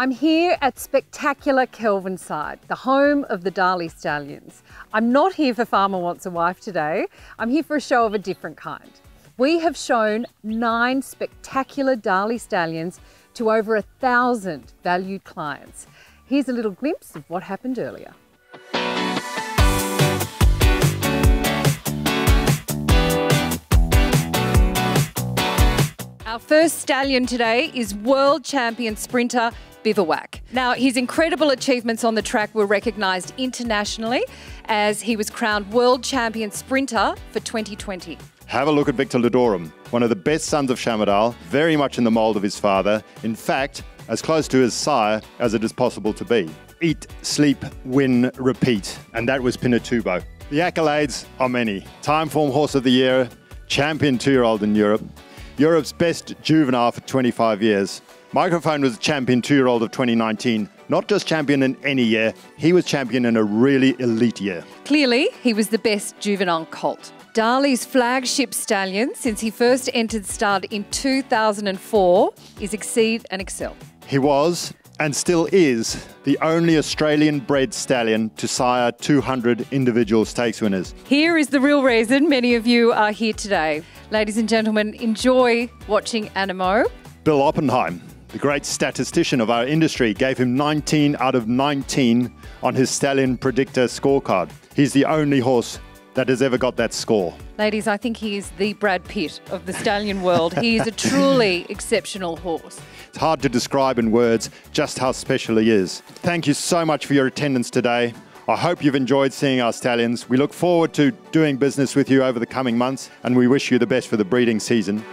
I'm here at spectacular Kelvinside, the home of the Darley Stallions. I'm not here for Farmer Wants a Wife today. I'm here for a show of a different kind. We have shown nine spectacular Darley Stallions to over a thousand valued clients. Here's a little glimpse of what happened earlier. Our first stallion today is world champion sprinter Bivouac. Now, his incredible achievements on the track were recognised internationally as he was crowned world champion sprinter for 2020. Have a look at Victor Ludorum, one of the best sons of Shamardal, very much in the mould of his father. In fact, as close to his sire as it is possible to be. Eat, sleep, win, repeat. And that was Pinatubo. The accolades are many. Timeform Horse of the Year, champion two year old in Europe, Europe's best juvenile for 25 years. Microphone was champion two year old of 2019. Not just champion in any year, he was champion in a really elite year. Clearly, he was the best juvenile colt. Darley's flagship stallion since he first entered stud in 2004 is Exceed and Excel. He was, and still is, the only Australian bred stallion to sire 200 individual stakes winners. Here is the real reason many of you are here today. Ladies and gentlemen, enjoy watching Anamoe. Bill Oppenheim, the great statistician of our industry, gave him 19 out of 19 on his stallion predictor scorecard. He's the only horse that has ever got that score. Ladies, I think he is the Brad Pitt of the stallion world. He is a truly exceptional horse. It's hard to describe in words just how special he is. Thank you so much for your attendance today. I hope you've enjoyed seeing our stallions. We look forward to doing business with you over the coming months and we wish you the best for the breeding season.